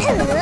Yeah!